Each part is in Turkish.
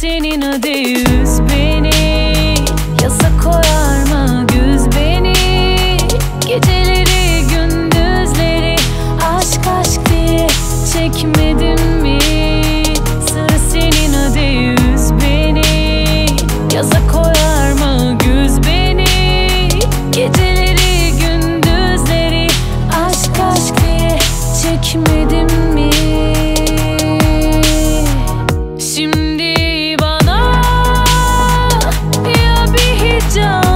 senin adı yüz don't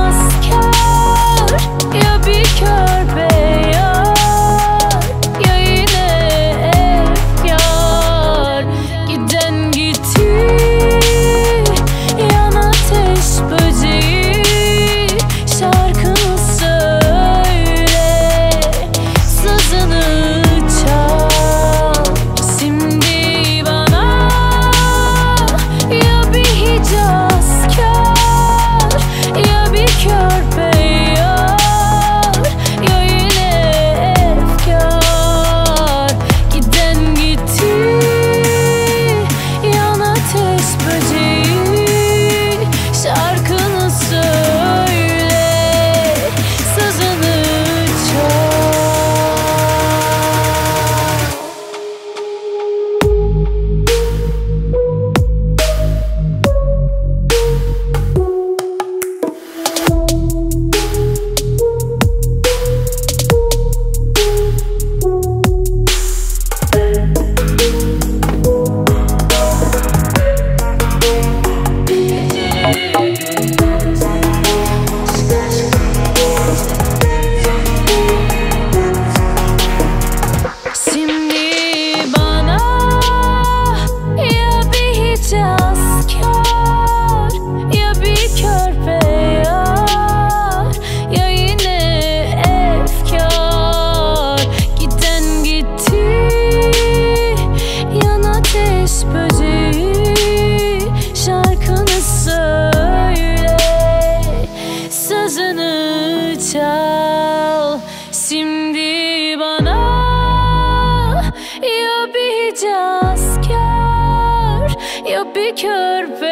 Bir körpe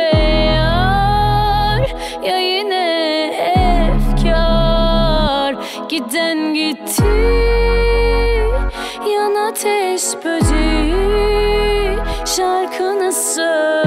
yar Ya yine efkar. Giden gitti Yan ateş böceği. Şarkını söyle